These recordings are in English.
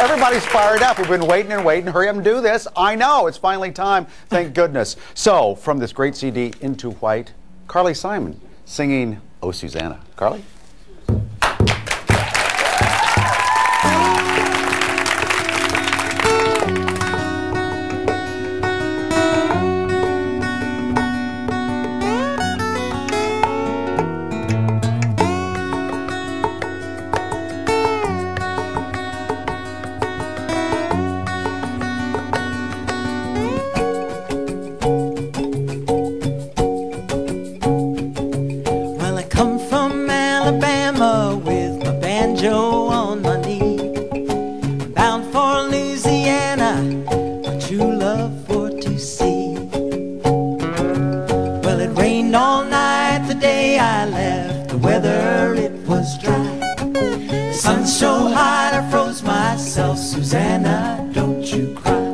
Everybody's fired up. We've been waiting and waiting. Hurry up and do this. I know. It's finally time. Thank goodness. So, from this great CD, Into White, Carly Simon singing Oh Susanna. Carly? Banjo on my knee. Bound for Louisiana, my true love for to see. Well, it rained all night the day I left. The weather, it was dry. The sun so hot I froze myself. Susanna, don't you cry.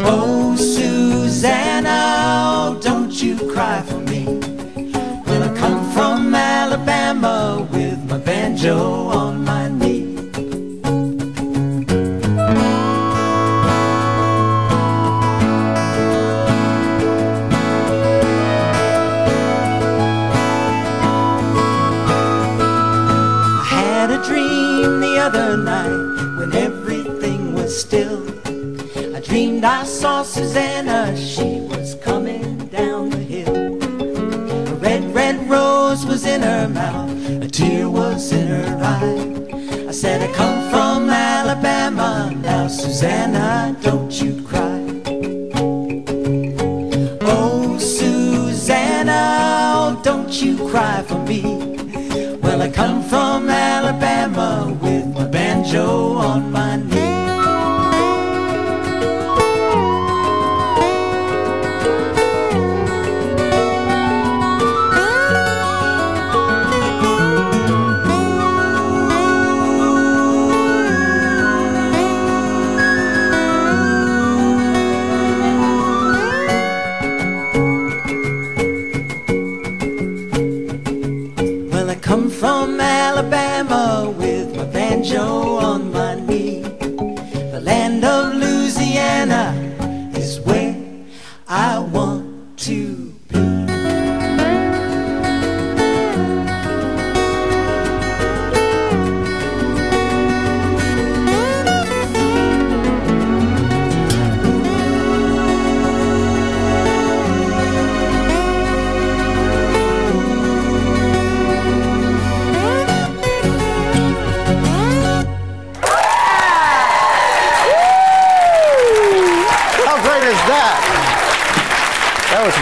Oh, Susanna, oh, don't you cry for me. Alabama with my banjo on my knee. I had a dream the other night when everything was still. I dreamed I saw Susanna, she I said, I come from Alabama, now Susanna, don't you cry. Oh, Susanna, oh, don't you cry for me. Well, I come from Alabama with my banjo on my knee. Come from Alabama with my banjo on my knee. Great is that? That was